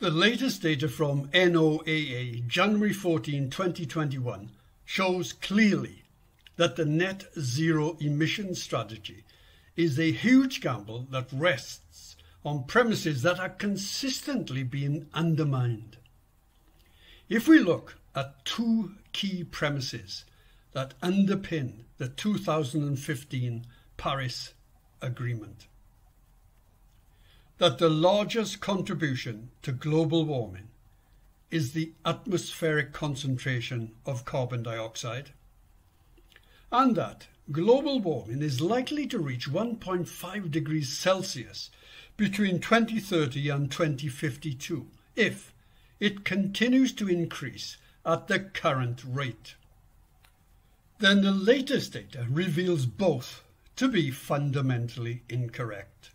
The latest data from NOAA, January 14, 2021, shows clearly that the net zero emission strategy is a huge gamble that rests on premises that are consistently being undermined. If we look at two key premises that underpin the 2015 Paris Agreement, that the largest contribution to global warming is the atmospheric concentration of carbon dioxide, and that global warming is likely to reach 1.5 degrees Celsius between 2030 and 2052 if it continues to increase at the current rate. Then the latest data reveals both to be fundamentally incorrect.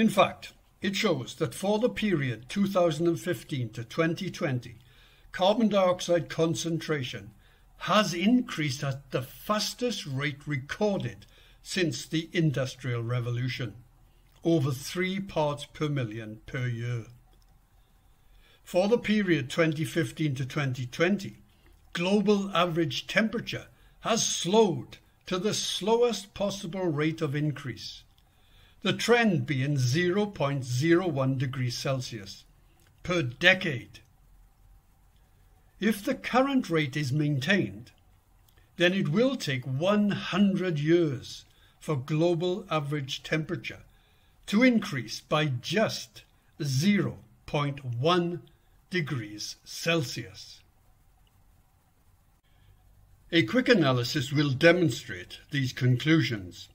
In fact, it shows that for the period 2015 to 2020, carbon dioxide concentration has increased at the fastest rate recorded since the Industrial Revolution, over 3 parts per million per year. For the period 2015 to 2020, global average temperature has slowed to the slowest possible rate of increase the trend being 0.01 degrees Celsius per decade. If the current rate is maintained, then it will take 100 years for global average temperature to increase by just 0.1 degrees Celsius. A quick analysis will demonstrate these conclusions.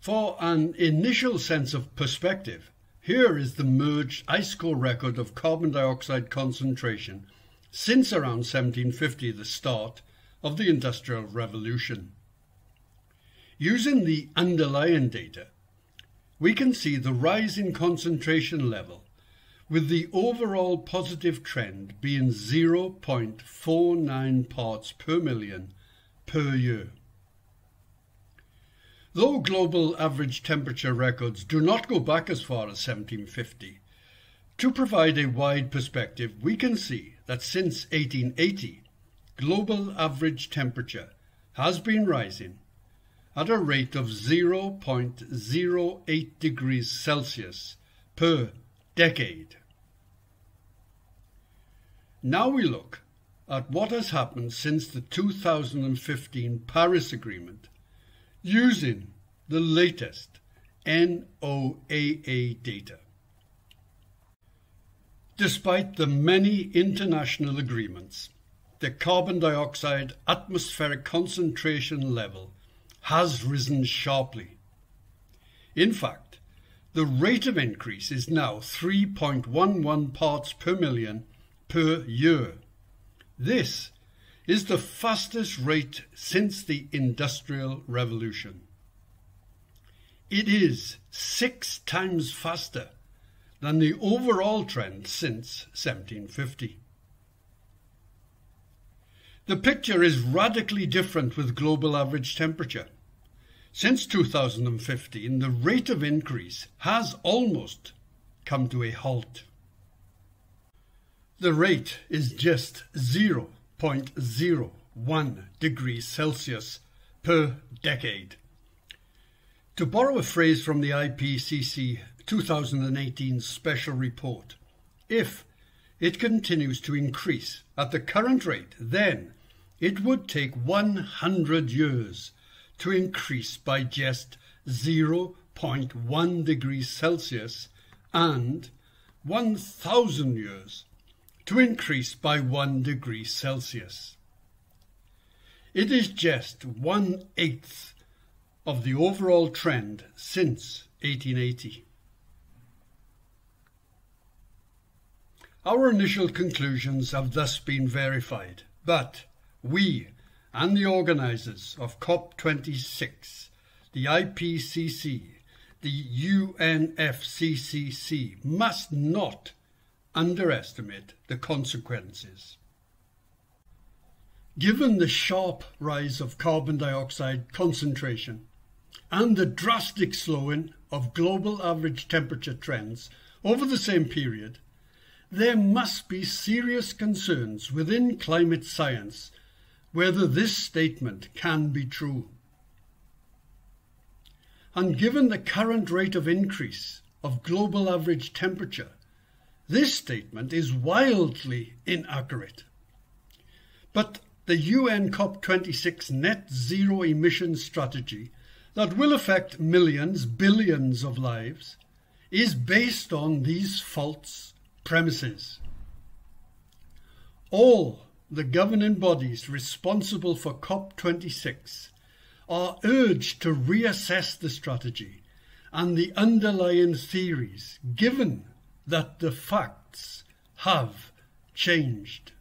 For an initial sense of perspective, here is the merged ice core record of carbon dioxide concentration since around 1750, the start of the Industrial Revolution. Using the underlying data, we can see the rise in concentration level with the overall positive trend being 0.49 parts per million per year. Though global average temperature records do not go back as far as 1750, to provide a wide perspective, we can see that since 1880, global average temperature has been rising at a rate of 0.08 degrees Celsius per decade. Now we look at what has happened since the 2015 Paris Agreement using the latest NOAA data. Despite the many international agreements, the carbon dioxide atmospheric concentration level has risen sharply. In fact, the rate of increase is now 3.11 parts per million per year. This is the fastest rate since the Industrial Revolution. It is six times faster than the overall trend since 1750. The picture is radically different with global average temperature. Since 2015, the rate of increase has almost come to a halt. The rate is just 0 0.01 degrees Celsius per decade. To borrow a phrase from the IPCC 2018 special report, if it continues to increase at the current rate, then it would take 100 years to increase by just 0.1 degrees Celsius and 1,000 years to increase by one degree Celsius. It is just one eighth of the overall trend since 1880. Our initial conclusions have thus been verified, but we and the organisers of COP26, the IPCC, the UNFCCC must not underestimate the consequences. Given the sharp rise of carbon dioxide concentration and the drastic slowing of global average temperature trends over the same period, there must be serious concerns within climate science whether this statement can be true. And given the current rate of increase of global average temperature, this statement is wildly inaccurate. But the UN COP26 net zero emissions strategy that will affect millions, billions of lives is based on these false premises. All the governing bodies responsible for COP26 are urged to reassess the strategy and the underlying theories, given that the facts have changed.